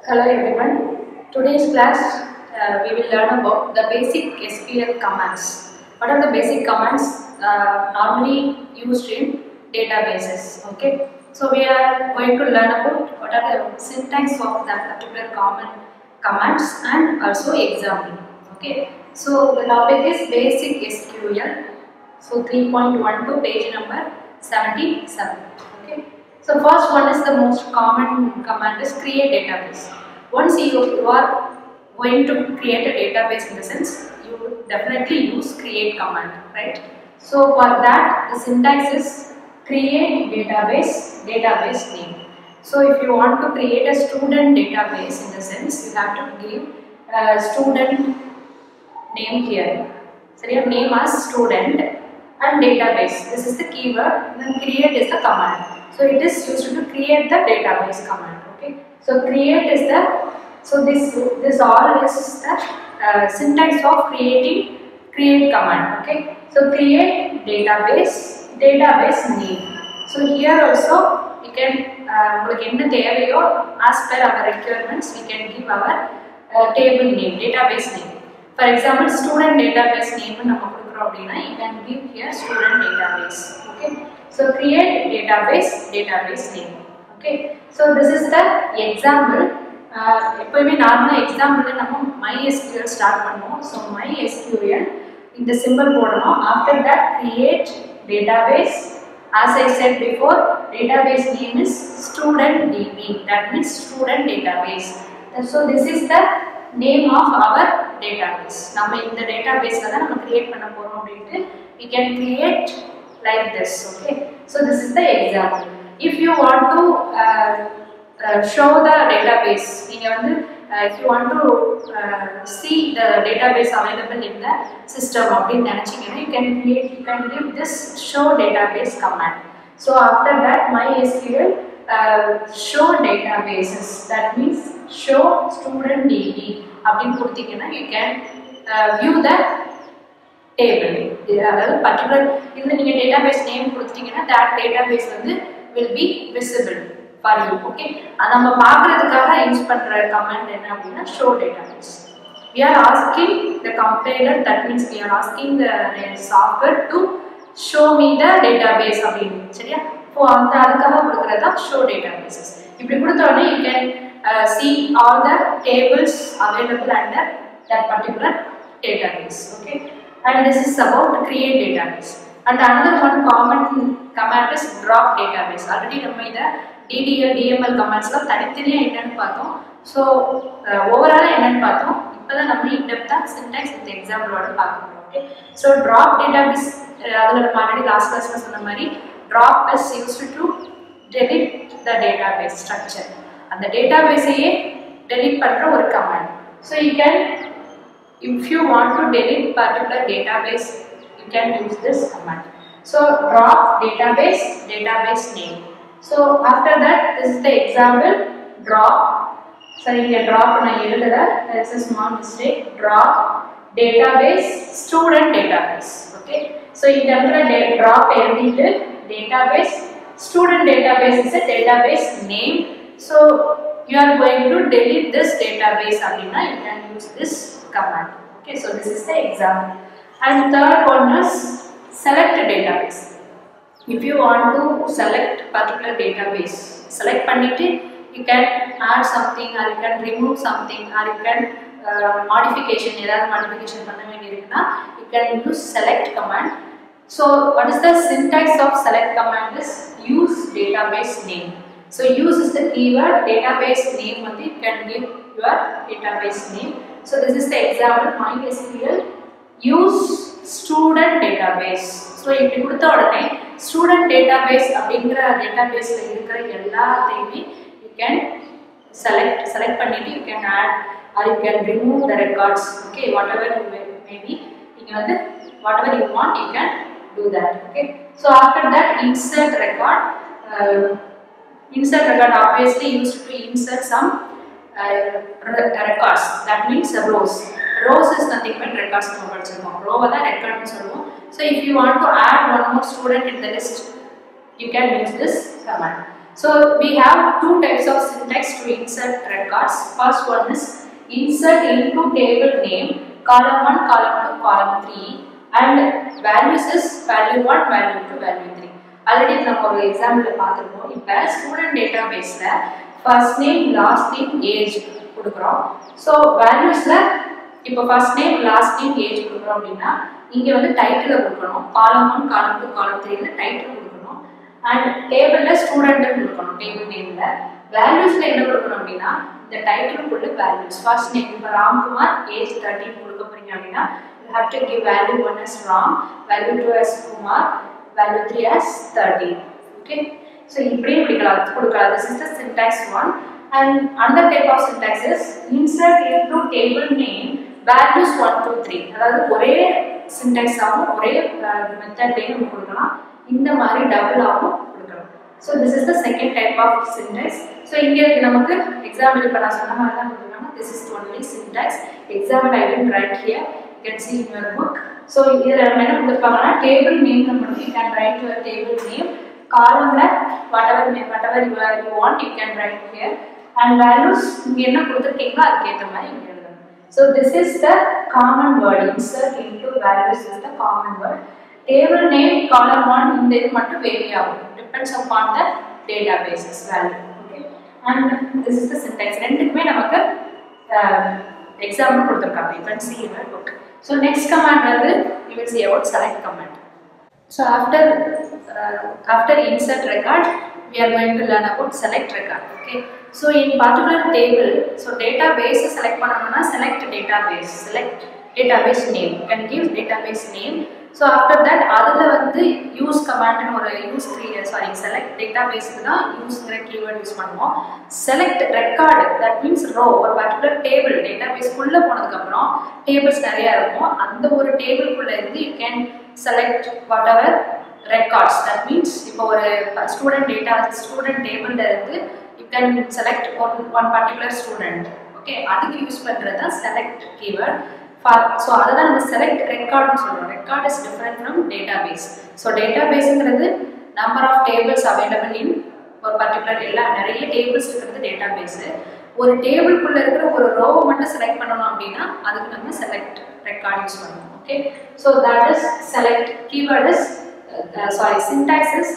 Hello everyone. Today's class uh, we will learn about the basic SQL commands. What are the basic commands uh, normally used in databases? Okay. So we are going to learn about what are the syntax of that particular common commands and also example. Okay. So the topic is basic SQL. So 3.12 page number 77. Okay. So first one is the most common command is create database. Once you, are going to create a database in the sense, you definitely use create command, right? So for that the syntax is create database, database name. So if you want to create a student database in the sense, you have to give a student name here. So your name as student and database. This is the keyword. Then create is the command. So it is used to create the database command. Okay. So create is the so this this all is the uh, syntax of creating create command. Okay. So create database database name. So here also we can uh, உங்களுக்கு என்ன தேவையோ as per our requirements we can give our uh, table name database name. For example student database name நம்ம கொடுக்குறோம் அப்படின்னா you can give here student database. Okay. So create database, database name. Okay. So this is the example. Uh, எப்போயுமே நார்மலாக example நம்ம my SQL start பண்ணுவோம் so my SQL இந்த simple போடணும் after that create database as I said before database name is student db that means student database And so this is the name of our database நம்ம இந்த டேட்டாபேஸில் தான் நம்ம create பண்ண போகிறோம் அப்படின்ட்டு we can create like this okay so this is the example if you want to uh, uh, show the database நீங்க வந்து uh, if you want to uh, see the database available in the system அப்படின்னு நினைச்சீங்கன்னா you can create you can give this show database command so after that mysql uh, show databases that means show student db அப்படின்னு கொடுத்தீங்கன்னா you can uh, view the table அதாவது particular இதில் நீங்கள் database name கொடுத்துட்டீங்கன்னா that database வந்து will be visible for you okay அது நம்ம பார்க்குறதுக்காக யூஸ் பண்ணுற கமெண்ட் என்ன அப்படின்னா show database we are asking the compiler that means we are asking the, the software to show me the database அப்படின்னு சரியா ஸோ அந்த அதுக்காக கொடுக்குறது தான் ஷோ டேட்டாபேசஸ் இப்படி கொடுத்தோடனே you can see all the tables available under that particular database okay and this is about create database and another one common command is drop database already நம்ம இத DDL டிஎம்எல் commandsலாம் தனித்தனியாக என்னென்னு பார்த்தோம் so ஓவராலாக என்னென்னு பார்த்தோம் இப்போ தான் நம்ம இன்டெப்தா சின்டாக்ஸ் இந்த எக்ஸாம்பிளோட பார்க்க போறோம் ஓகே ஸோ ட்ராப் டேட்டாபேஸ் அதில் நம்ம ஆல்ரெடி லாஸ்ட் கிளாஸில் சொன்ன மாதிரி drop is used to delete the database structure அந்த டேட்டாபேஸையே டெலிட் பண்ணுற ஒரு command so you can if you want to delete particular database you can use this command so drop database database name so after that this is the example drop so here drop நான் எழுதுறேன் there is a small mistake drop database student database okay so இந்த இடத்துல drop எழுதிட்டு database student database is a database name so you are going to delete this database அப்படின்னா you can use this command. Okay, so this is the example. And third one is select database. If you want to select particular database, select பண்ணிட்டு you can add something or you can remove something or you can modification ஏதாவது modification பண்ண வேண்டியிருக்குன்னா you can use select command so what is the syntax of select command is use database name so use is the keyword database name வந்து you can give your database name so this is the example MySQL use student database so இப்படி கொடுத்த உடனே student database அப்படிங்கிற டேட்டாபேஸில் இருக்கிற எல்லாத்தையுமே you can select select பண்ணிவிட்டு you can add or you can remove the records okay whatever you may, may be நீங்கள் வந்து whatever you want you can do that okay so after that insert record uh, insert record obviously used to insert some uh, records that means uh, rows rows is nothing but records நம்ம படிச்சிருக்கோம் row தான் recordனு சொல்லுவோம் so if you want to add one more student in the list you can use this command. So we have two types of syntax to insert records. First one is insert into table name column 1, column 2, column 3 and values is value 1, value 2, value 3. Already நம்ம ஒரு example பார்த்துருக்கோம் இப்போ student டேட்டா பேஸில் first name last name age கொடுக்குறோம். So வேல்யூஸில் இப்போ first name last name age கொடுக்குறோம் அப்படின்னா இங்கே வந்து டைட்டில் கொடுக்கணும். காலம் ஒன் காலம் டூ காலம் த்ரீல டைட்டில் கொடுக்கணும். அண்ட் டேபிளில் ஸ்டூடெண்ட்டு கொடுக்கணும். டேபிள் நேமில் வேல்யூஸ்ல என்ன கொடுக்கணும் அப்படின்னா இந்த டைட்டிலுக்குள்ள வேல்யூஸ் ஃபர்ஸ்ட் நேம் இப்போ ராம்குமார் ஏஜ் தேர்ட்டின் கொடுக்க போறீங்க அப்படின்னா you have to give value one as Ram value two as Kumar value three as thirteen okay so இப்படியே கொடுக்கலாம் கொடுக்கலாம். This is the syntax one and under type of of is insert in into table name values 1 2 3 அதாவது ஒரே syntax ஆகும் ஒரே மெத்தட்லேயும் நம்ம கொடுக்கலாம். இந்த மாதிரி டபுள் ஆகும் கொடுக்கலாம். So this is the second type of syntax so இங்கே இருக்கு நமக்கு எக்ஸாம்பிள் இப்போ நான் சொன்ன மாதிரி தான் கொடுக்குறாங்க this is only syntax example I didn't write here you can see in your book so இதில் நம்ம என்ன கொடுத்துருப்பாங்கன்னா டேபிள் நேம் மட்டும் you can write your table name காலம்ல whatever name whatever you you want you can write here and values இங்கே என்ன கொடுத்துருக்கீங்களோ அதுக்கேற்ற மாதிரி இங்கே எழுதணும். So this is the common word insert into values is the common word table name column one இந்த இது மட்டும் வேரி ஆகும். Depends upon the databases value and this is the syntax ரெண்டுக்குமே நமக்கு எக்ஸாம்பிள் கொடுத்துருக்காங்க you can see your book so next command வந்து you will see about select command So after uh, after insert record, we are going to learn about select record. Okay. So in particular table, so database select பண்ணனும்னா select database, select database name. You can give database name. So after that அதில் வந்து use கமாண்ட்னு ஒரு use க்ரியர் sorry select டேட்டா பேஸுக்கு தான் யூஸ்ங்கிற keyword use பண்ணுவோம் select record that means row ஒரு பர்டிகுலர் டேபிள் டேட்டா பேஸ்க்குள்ளே போனதுக்கப்புறம் டேபிள்ஸ் நிறையா இருக்கும் அந்த ஒரு டேபிள்குள்ளே இருந்து you can select whatever records that means இப்போ ஒரு ஸ்டூடெண்ட் டேட்டா ஸ்டூடெண்ட் டேபிளில் இருந்து you can select one one particular student okay அதுக்கு யூஸ் பண்ணுறது தான் செலக்ட் கீவேர்ட் ஸோ அதை தான் நம்ம செலக்ட் ரெக்கார்டுன்னு சொல்லுவோம் record is different from database so data பேஸுங்கிறது number of tables available in ஒரு பர்டிகுலர் எல்லா நிறைய டேபிள்ஸ் இருக்கிறது டேட்டா பேஸு ஒரு டேபிள்குள்ளே இருக்கிற ஒரு ரோவை மட்டும் செலக்ட் பண்ணணும் அப்படின்னா அதுக்கு நம்ம செலக்ட் ரெக்கார்டிங்ஸ் யூஸ் பண்ணணும் okay so that is select keyword is sorry syntax is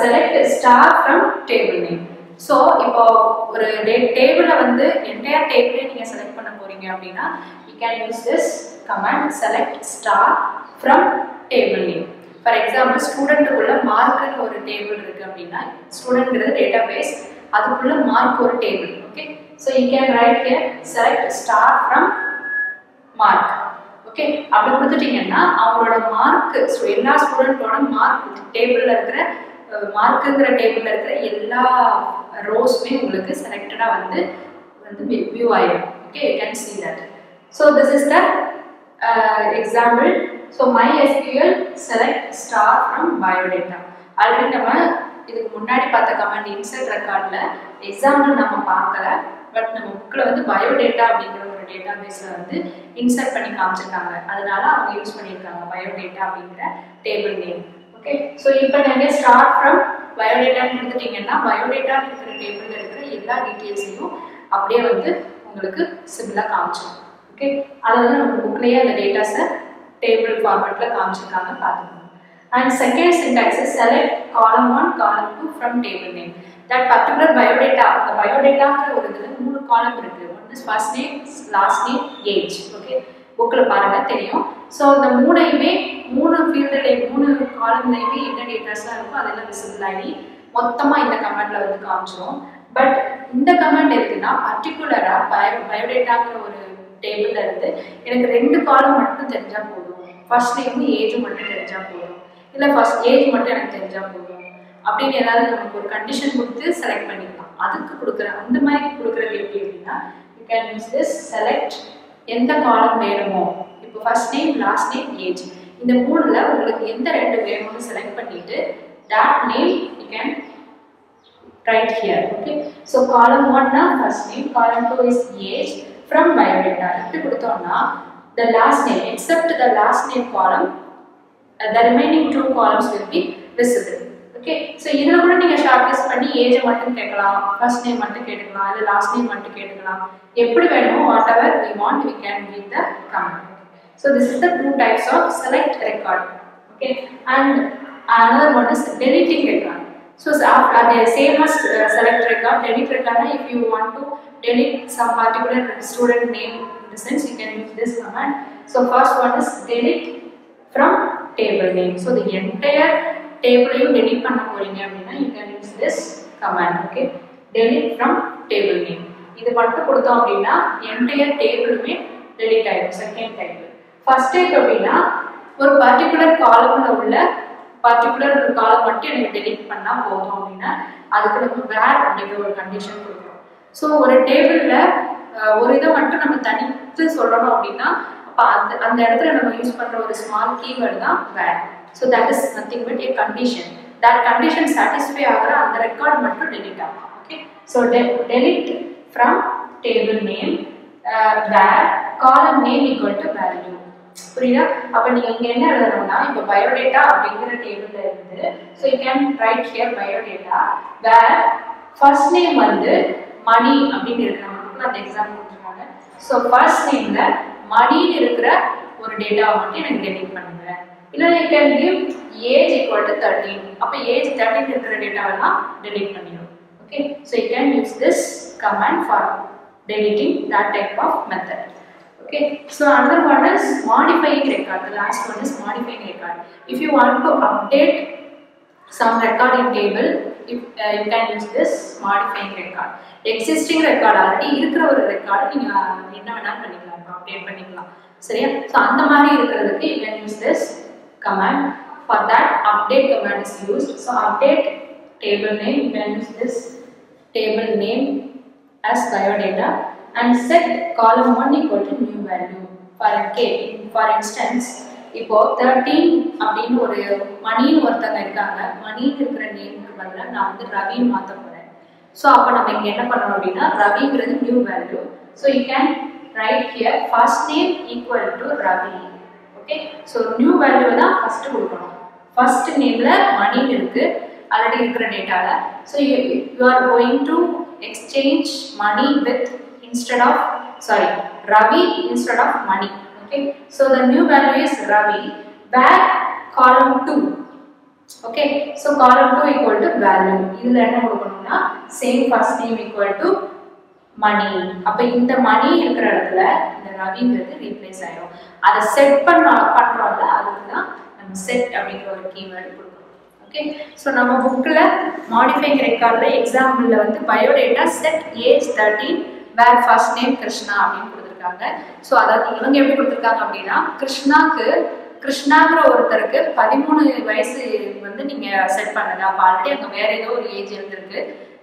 select star from table name so இப்போ ஒரு டே டேபிளை வந்து என்டையர் டேபிளே நீங்கள் செலக்ட் பண்ண போகிறீங்க அப்படின்னா you can use this command select star from table name for example ஸ்டூடெண்ட்டுக்குள்ள மார்க்குன்னு ஒரு டேபிள் இருக்குது அப்படின்னா ஸ்டூடெண்ட்ங்கிறது டேட்டா பேஸ் அதுக்குள்ள மார்க் ஒரு table okay so you can write here select star from mark okay அப்படி கொடுத்துட்டீங்கன்னா அவங்களோட மார்க் ஸோ எல்லா ஸ்டூடெண்ட்டோட மார்க் டேபிளில் இருக்கிற மார்க்குங்கிற டேபிளில் இருக்கிற எல்லா ரோஸுமே உங்களுக்கு செலக்டடாக வந்து வந்து வியூ ஆயிடும். Okay you can see that so this is the example so MySQL select star from biodata already நம்ம இதுக்கு முன்னாடி பார்த்த கமெண்ட் இன்சர்ட் ரெக்கார்டில் எக்ஸாம்பிள் நம்ம பார்க்கல. பட் நம்ம புக்கில் வந்து பயோடேட்டா அப்படிங்கிற ஒரு டேட்டா பேஸில் வந்து இன்சர்ட் பண்ணி காமிச்சிருக்காங்க. அதனால அவங்க யூஸ் பண்ணியிருக்காங்க பயோடேட்டா அப்படிங்கிற டேபிள் நேம் ஓகே ஸோ இப்போ நீங்கள் ஸ்டார்ட் ஃப்ரம் பயோடேட்டான்னு கொடுத்துட்டீங்கன்னா பயோடேட்டா இருக்கிற டேபிளில் இருக்கிற எல்லா டீட்டெயில்ஸையும் அப்படியே வந்து உங்களுக்கு சிம்பிளாக காமிச்சிடும் ஓகே அதை வந்து நம்ம புக்லேயே அந்த டேட்டாஸை டேபிள் ஃபார்மேட்டில் காமிச்சிருக்காங்க பார்த்துக்கணும் and second syntax is select column one column two from table name that particular biodata அந்த பயோடேட்டாங்கிற ஒரு இதில் மூணு காலம் இருக்குது one is first name last name age okay புக்கில் பாருங்கள் தெரியும். ஸோ இந்த மூணையுமே மூணு ஃபீல்டுலேயும் மூணு காலம்லேயுமே என்ன டேட்டாஸ்லாம் இருக்கோ அதெல்லாம் விசிபிள் ஆகி மொத்தமாக இந்த கமெண்ட்டில் வந்து காமிச்சிடும் பட் இந்த கமெண்ட் எதுக்குன்னா பர்டிகுலராக பயோ பயோடேட்டாங்கிற ஒரு டேபிளில் இருந்து எனக்கு ரெண்டு காலம் மட்டும் தெரிஞ்சால் போதும். ஃபர்ஸ்ட் நேம் ஏஜ் மட்டும் தெரிஞ்சால் போதும். இல்லை ஃபர்ஸ்ட் ஏஜ் மட்டும் எனக்கு தெரிஞ்சால் போதும். அப்படின்னு ஏதாவது நமக்கு ஒரு கண்டிஷன் கொடுத்து செலக்ட் பண்ணிக்கலாம். அதுக்கு கொடுக்குற அந்த மாதிரி கொடுக்குறது எப்படி அப்படின்னா you can use this select எந்த காலம் வேணுமோ? இப்போ first name last name age இந்த மூணுல உங்களுக்கு எந்த ரெண்டு வேணும்னு செலக்ட் பண்ணிட்டு that name you can write here okay so column ஒன்னா first name column two is age from biodata இப்படி கொடுத்தோம்னா the last name except the last name column uh, the remaining two columns will be visible. Okay so இதில் கூட நீங்கள் short list பண்ணி ஏஜை மட்டும் கேட்கலாம் first name மட்டும் கேட்டுக்கலாம் இல்லை லாஸ்ட் நேம் மட்டும் கேட்டுக்கலாம் எப்படி வேணுமோ whatever we want we can give the comment so this is the two types of select record okay and another one is deleting record so after the same as uh, select record delete record if you want to delete some particular student name in the sense you can use this command so first one is delete from table name so the entire டேபிளையும் delete பண்ண போறீங்க அப்படின்னா you can use this command okay delete from table name இது மட்டும் கொடுத்தோம் அப்படின்னா entire டேபிளுமே delete ஆயிடும் செகண்ட் டேபிள் ஃபர்ஸ்ட் டைப் அப்படின்னா ஒரு பர்டிகுலர் காலம்ல உள்ள பர்டிகுலர் ஒரு காலம் மட்டும் எனக்கு டெலிட் பண்ணால் போதும் அப்படின்னா அதுக்கு நம்ம வேர் அப்படிங்கிற ஒரு கண்டிஷன் கொடுக்குறோம். ஸோ ஒரு டேபிளில் ஒரு இதை மட்டும் நம்ம தனித்து சொல்லணும் அப்படின்னா அப்போ அந்த அந்த இடத்துல நம்ம யூஸ் பண்ணுற ஒரு ஸ்மால் கீவேர்டு தான் where so that is nothing but a condition that condition satisfy ஆகிற அந்த ரெக்கார்ட் மட்டும் டெலிட் ஆகும் okay so delete from table name where column name equal to value புரியுதா? அப்ப நீங்க இங்க என்ன எழுதணும்னா இப்ப பயோடேட்டா அப்படிங்கிற டேபிள்ல இருந்து so you can write here biodata where first name வந்து மணி அப்படின்னு இருக்கு நமக்கு அந்த எக்ஸாம் கொடுத்துருக்காங்க ஸோ ஃபர்ஸ்ட் நேம்ல மணின்னு இருக்கிற ஒரு டேட்டாவை மட்டும் எனக்கு டெலிட் பண்ணுங்க. இல்லை you can give age equal to thirteen அப்போ ஏஜ் தேர்ட்டின் இருக்கிற டேட்டாவெல்லாம் டெலிட் பண்ணிடும் okay so you can use this command for deleting that type of method. Okay, so another one is modifying record. The last one is modifying record. If you want to update some record in table, if, uh, you can use this modifying record. Existing record already இருக்கிற ஒரு record நீங்க என்ன வேணாலும் பண்ணிக்கலாம் இப்போ update பண்ணிக்கலாம் சரியா so அந்த மாதிரி இருக்கிறதுக்கு you can use this command. For that, update command is used. So update table name, you can use this table name as biodata and set column 1 equal to new value for a case for instance இப்போ thirteen அப்படின்னு ஒரு மணின்னு ஒருத்தங்க இருக்காங்க மணின்னு இருக்கிற நேமுக்கு பதிலாக நான் வந்து ரவின்னு மாற்ற போகிறேன் ஸோ அப்போ நம்ம இங்கே என்ன பண்ணணும் அப்படின்னா ரவிங்கிறது new value so you can write here first name equal to Ravi okay so new value தான் ஃபர்ஸ்ட் கொடுக்கணும் ஃபர்ஸ்ட் நேம்ல மணின்னு இருக்கு ஆல்ரெடி இருக்கிற டேட்டாவில் so you you are going to exchange money with instead of sorry Ravi instead of money okay so the new value is Ravi where column 2 okay so column 2 equal to value இதுல என்ன கொடுக்கணும்னா same first name equal to Mani அப்ப இந்த மணி இருக்கிற இடத்துல இந்த ரவிங்கிறது replace ஆயிடும் அதை செட் பண்ண பண்றோம்ல அதுக்கு தான் நம்ம செட் அப்படிங்கிற ஒரு கீவேர்டு கொடுக்கணும் ஓகே ஸோ நம்ம புக்கில் மாடிஃபைங் ரெக்கார்டில் எக்ஸாம்பிளில் வந்து biodata set age thirteen where first name Krishna அப்படின்னு கொடுத்துருக்காங்க. ஸோ அதாவது இவங்க எப்படி கொடுத்துருக்காங்க அப்படின்னா கிருஷ்ணாக்கு கிருஷ்ணாங்கிற ஒருத்தருக்கு பதிமூணு வயசு வந்து நீங்கள் செட் பண்ணுங்க அப்போ ஆல்ரெடி அங்கே வேற ஏதோ ஒரு ஏஜ் இருந்திருக்கு.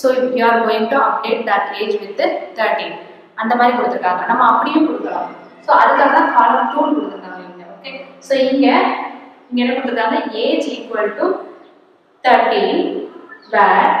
So you are going to update that age with thirteen அந்த மாதிரி கொடுத்துருக்காங்க. நம்ம அப்படியும் கொடுக்கலாம். ஸோ அதுக்காக தான் காலம் டூன் கொடுத்துருக்காங்க இங்கே ஓகே ஸோ இங்கே இங்கே என்ன கொடுத்துருக்காங்க? Age equal to thirteen where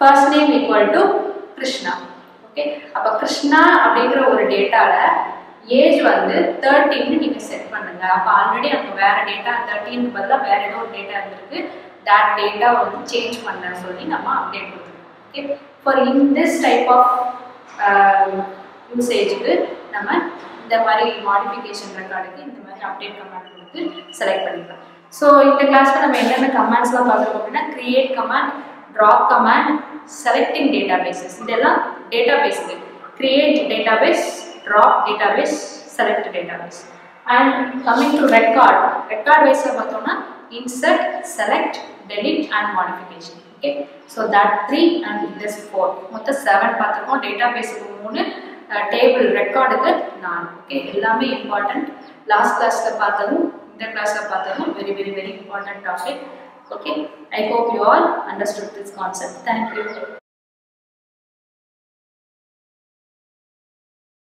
first name equal to Krishna okay அப்போ கிருஷ்ணா அப்படிங்கிற ஒரு டேட்டாவில் ஏஜ் வந்து தேர்ட்டின்னு நீங்கள் செட் பண்ணுங்க. அப்போ ஆல்ரெடி அங்கே வேற டேட்டா தேர்ட்டின்னு பதிலாக வேற ஏதோ ஒரு டேட்டா இருந்திருக்கு. தட் டேட்டா வந்து சேஞ்ச் பண்ண சொல்லி நம்ம அப்டேட் கொடுக்கணும் okay for in this type of யூசேஜுக்கு நம்ம இந்த மாதிரி மாடிஃபிகேஷன் ரெக்கார்டுக்கு இந்த மாதிரி அப்டேட் கமாண்ட் கொடுத்து செலக்ட் பண்ணிக்கலாம். ஸோ இந்த கிளாஸில் நம்ம என்னென்ன கமாண்ட்ஸ்லாம் பார்க்குறோம் அப்படின்னா create command drop command selecting databases இதெல்லாம் data பேஸுக்கு create database drop database select database and coming to record record பேஸில் பார்த்தோம்னா insert select delete and modification okay so that three and this four மொத்தம் செவன் பார்த்துருக்கோம். டேட்டா பேஸுக்கு மூணு table ரெக்கார்டுக்கு நாலு. Okay எல்லாமே இம்பார்ட்டண்ட் லாஸ்ட் கிளாஸில் பார்த்ததும் இந்த கிளாஸில் பார்த்ததும் very very very important topic okay I hope you all understood this concept thank you.